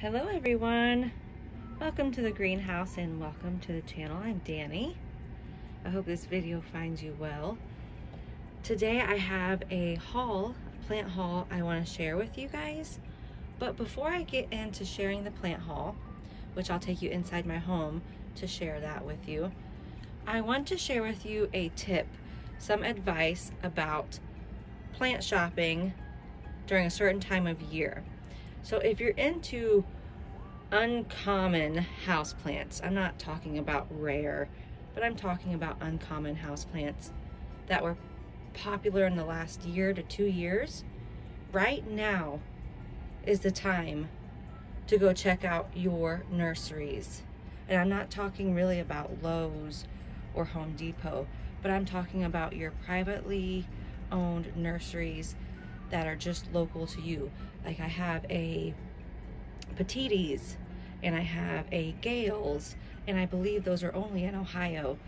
Hello everyone. Welcome to the greenhouse and welcome to the channel. I'm Danni. I hope this video finds you well. Today I have a haul, a plant haul I want to share with you guys. But before I get into sharing the plant haul, which I'll take you inside my home to share that with you, I want to share with you a tip, some advice about plant shopping during a certain time of year. So if you're into uncommon houseplants, I'm not talking about rare, but I'm talking about uncommon houseplants that were popular in the last year to two years, right now is the time to go check out your nurseries. And I'm not talking really about Lowe's or Home Depot, but I'm talking about your privately owned nurseries that are just local to you. Like I have a Petitti's and I have a Gales and I believe those are only in Ohio.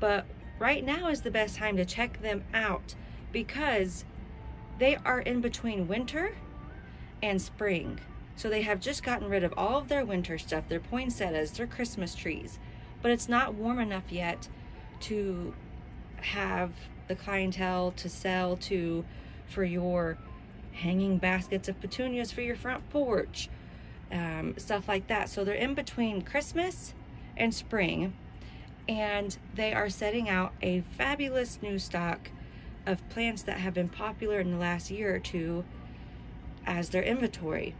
But right now is the best time to check them out because they are in between winter and spring. So they have just gotten rid of all of their winter stuff, their poinsettias, their Christmas trees, but it's not warm enough yet to have the clientele to sell to for your hanging baskets of petunias for your front porch, um, stuff like that. So they're in between Christmas and spring, and they are setting out a fabulous new stock of plants that have been popular in the last year or two as their inventory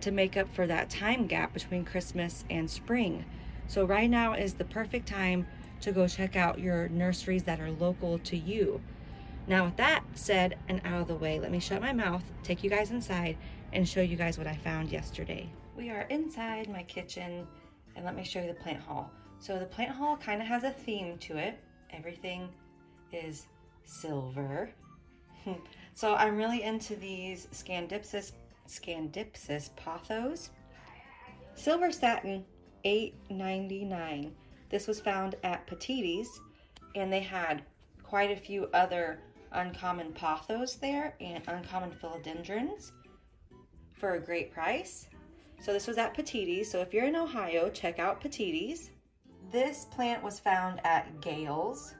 to make up for that time gap between Christmas and spring. So right now is the perfect time to go check out your nurseries that are local to you. Now with that said and out of the way, let me shut my mouth, take you guys inside, and show you guys what I found yesterday. We are inside my kitchen, and let me show you the plant haul. So the plant haul kind of has a theme to it. Everything is silver. so I'm really into these Scindapsus, Scindapsus pothos. Silver satin, $8.99. This was found at Petitti's, and they had quite a few other uncommon pothos there and uncommon philodendrons for a great price. So this was at Petitti's. So if you're in Ohio, check out Petitti's. This plant was found at Gales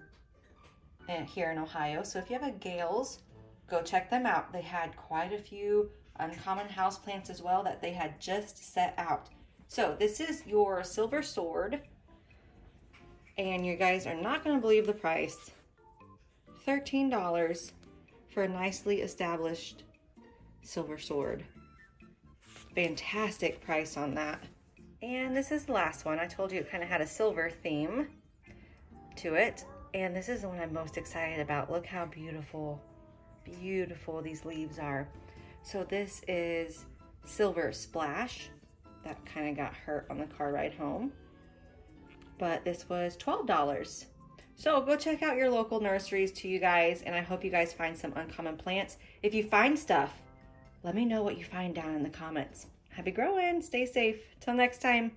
eh, here in Ohio. So if you have a Gales, go check them out. They had quite a few uncommon house plants as well that they had just set out. So this is your silver sword. And you guys are not gonna believe the price. $13 for a nicely established silver sword. Fantastic price on that. And this is the last one. I told you it kind of had a silver theme to it. And this is the one I'm most excited about. Look how beautiful, beautiful these leaves are. So this is Silver Splash. That kind of got hurt on the car ride home. But this was $12. So go check out your local nurseries to you guys, and I hope you guys find some uncommon plants. If you find stuff, let me know what you find down in the comments. Happy growing, stay safe. Till next time.